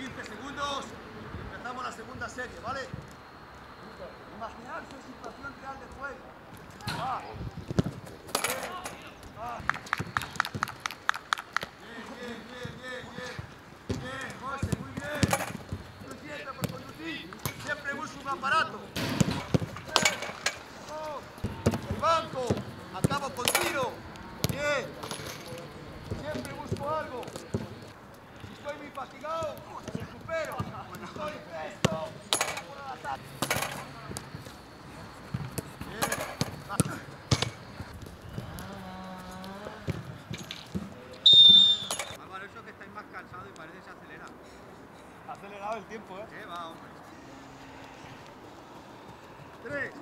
15 segundos empezamos la segunda serie, ¿vale? Imaginarse situación real de juego. Bien. Bien, bien, bien, bien, bien. José, muy bien. Tú siempre por conducir. Siempre busca un aparato. Acelerado el tiempo, ¿eh? ¿Qué va, hombre? Tres,